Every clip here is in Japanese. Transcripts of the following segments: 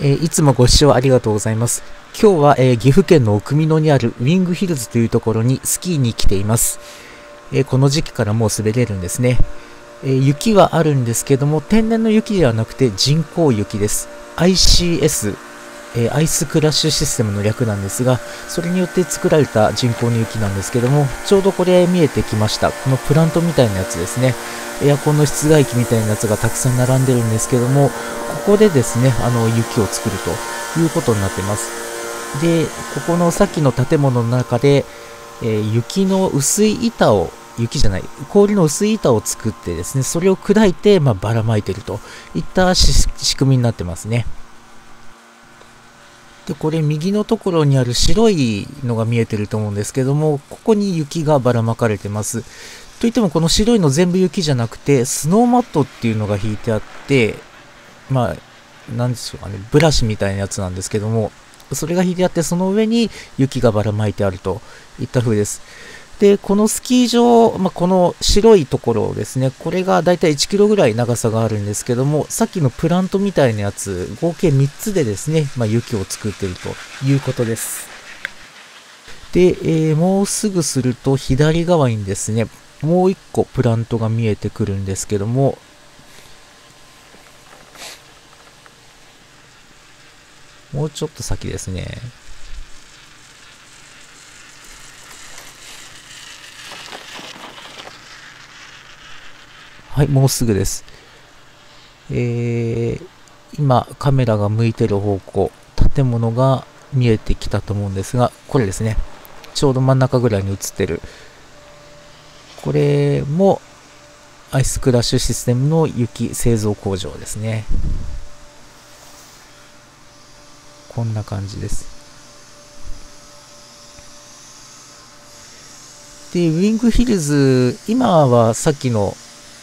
えーいつもご視聴ありがとうございます。今日は、えー岐阜県の奥美濃にあるウィングヒルズというところにスキーに来ています。えーこの時期からもう滑れるんですね。えー雪はあるんですけども、天然の雪ではなくて人工雪です。ICS、えーアイスクラッシュシステムの略なんですが、それによって作られた人工の雪なんですけども、ちょうどこれ見えてきました。このプラントみたいなやつですね。エアコンの室外機みたいなやつがたくさん並んでるんですけども、ここでですね、あの、雪を作るということになってます。で、ここのさっきの建物の中で、えー雪の薄い板を、雪じゃない、氷の薄い板を作ってですね、それを砕いて、まあ、ばらまいてるといった仕組みになってますね。で、これ右のところにある白いのが見えてると思うんですけども、ここに雪がばらまかれてます。といってもこの白いの全部雪じゃなくて、スノーマットっていうのが引いてあって、まあ、何でしょうかね、ブラシみたいなやつなんですけども、それが引いてあって、その上に雪がばらまいてあるといった風です。で、このスキー場、まあ、この白いところですね、これがだいたい1キロぐらい長さがあるんですけども、さっきのプラントみたいなやつ、合計3つでですね、まあ、雪を作っているということです。で、えーもうすぐすると左側にですね、もう1個プラントが見えてくるんですけども、もうちょっと先ですね。はい、もうすぐです。えー、今、カメラが向いてる方向、建物が見えてきたと思うんですが、これですね。ちょうど真ん中ぐらいに映ってる。これも、アイスクラッシュシステムの雪製造工場ですね。こんな感じです。で、ウィングヒルズ、今はさっきの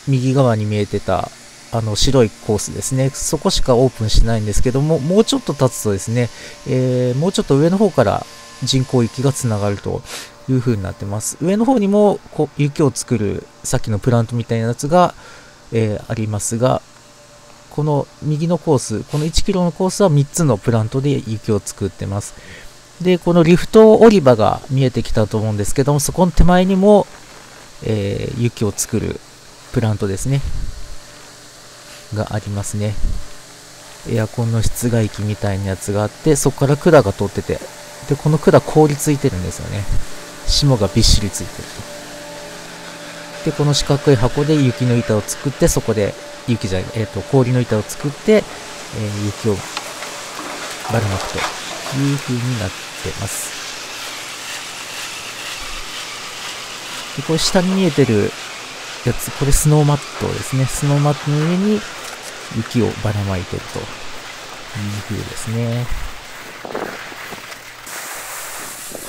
右側に見えてたあの白いコースですね。そこしかオープンしないんですけども、もうちょっと経つとですね、えーもうちょっと上の方から人工雪がつながるという風になってます。上の方にもこう雪を作るさっきのプラントみたいなやつが、えーありますが、この右のコース、この1キロのコースは3つのプラントで雪を作ってます。で、このリフト降り場が見えてきたと思うんですけども、そこの手前にも、えー雪を作るプラントですね。がありますね。エアコンの室外機みたいなやつがあって、そこから管が通ってて、で、この管凍りついてるんですよね。霜がびっしりついてると。で、この四角い箱で雪の板を作って、そこで、雪じゃ、えっ、と、氷の板を作って、えー雪をばらまくという風になってます。で、これ下に見えてるやつ、これスノーマットですね。スノーマットの上に雪をばらまいてるという風ですね。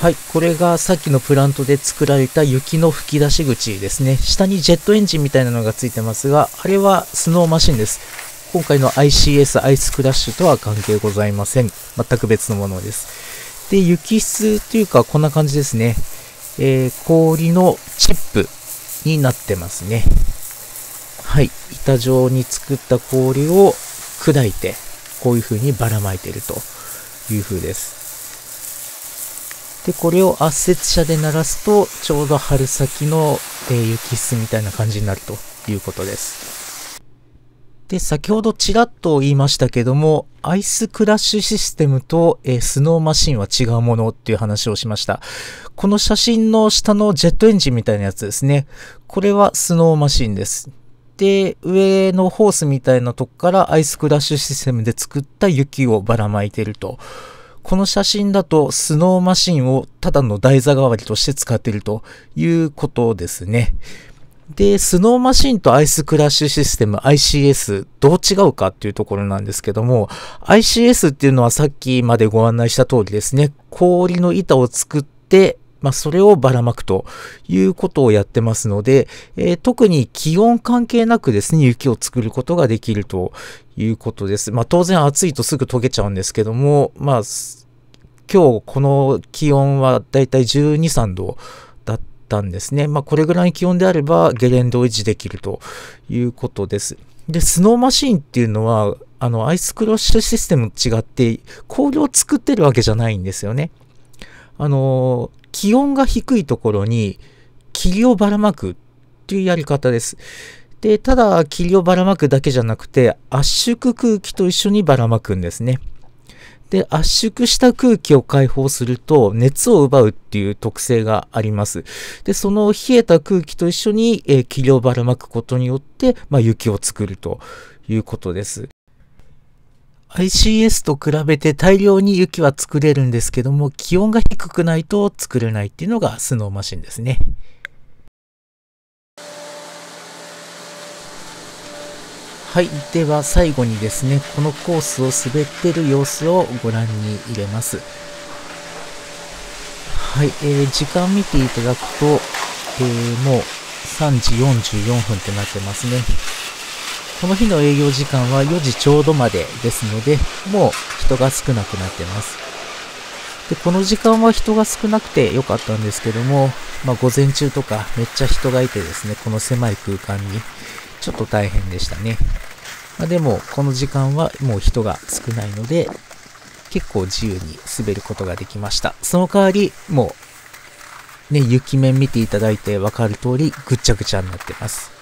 はい、これがさっきのプラントで作られた雪の吹き出し口ですね。下にジェットエンジンみたいなのがついてますが、あれはスノーマシンです。今回の ICS アイスクラッシュとは関係ございません。全く別のものです。で、雪質というかこんな感じですね。えー氷のチップになってますね。はい。板状に作った氷を砕いて、こういう風にばらまいているという風です。で、これを圧雪車で鳴らすと、ちょうど春先の、えー雪質みたいな感じになるということです。で、先ほどちらっと言いましたけども、アイスクラッシュシステムと、えースノーマシンは違うものっていう話をしました。この写真の下のジェットエンジンみたいなやつですね。これはスノーマシンです。で、上のホースみたいなとこからアイスクラッシュシステムで作った雪をばらまいてると。この写真だとスノーマシンをただの台座代わりとして使っているということですね。で、スノーマシンとアイスクラッシュシステム ICS どう違うかっていうところなんですけども、ICS っていうのはさっきまでご案内した通りですね、氷の板を作って、まあ、それをばらまくということをやってますので、えー特に気温関係なくですね、雪を作ることができるということです。まあ、当然暑いとすぐ溶けちゃうんですけども、まあ、今日この気温はだいたい12、3度ったんですね。まあ、これぐらい気温であればゲレンデを維持できるということです。で、スノーマシーンっていうのは、あの、アイスクロッシュシステムと違って、氷を作ってるわけじゃないんですよね。あの、気温が低いところに霧をばらまくっていうやり方です。で、ただ霧をばらまくだけじゃなくて、圧縮空気と一緒にばらまくんですね。で、圧縮した空気を解放すると熱を奪うっていう特性があります。で、その冷えた空気と一緒に、えー、霧をばらまくことによって、まあ、雪を作るということです。ICS と比べて大量に雪は作れるんですけども、気温が低くないと作れないっていうのがスノーマシンですね。はい。では最後にですね、このコースを滑ってる様子をご覧に入れます。はい。えー、時間見ていただくと、えー、もう3時44分ってなってますね。この日の営業時間は4時ちょうどまでですので、もう人が少なくなってます。で、この時間は人が少なくて良かったんですけども、まあ午前中とかめっちゃ人がいてですね、この狭い空間にちょっと大変でしたね。まあ、でも、この時間はもう人が少ないので、結構自由に滑ることができました。その代わり、もう、ね、雪面見ていただいてわかる通り、ぐっちゃぐちゃになってます。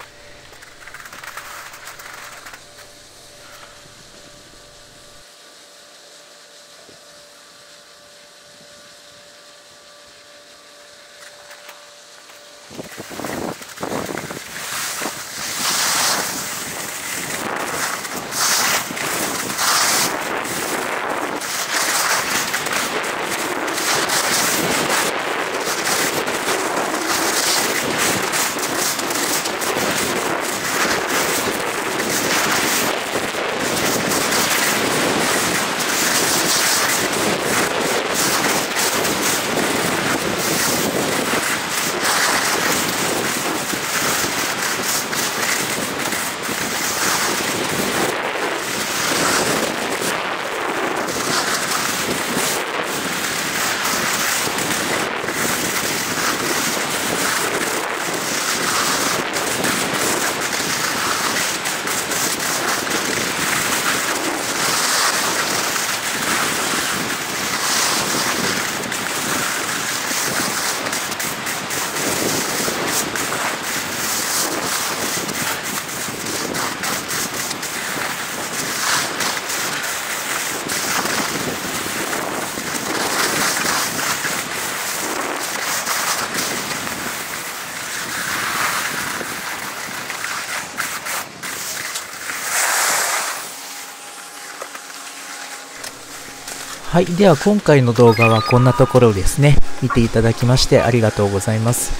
はい。では今回の動画はこんなところですね。見ていただきましてありがとうございます。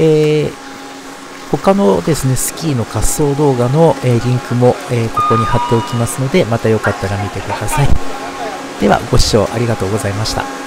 えー、他のですね、スキーの滑走動画の、えー、リンクも、えー、ここに貼っておきますので、またよかったら見てください。では、ご視聴ありがとうございました。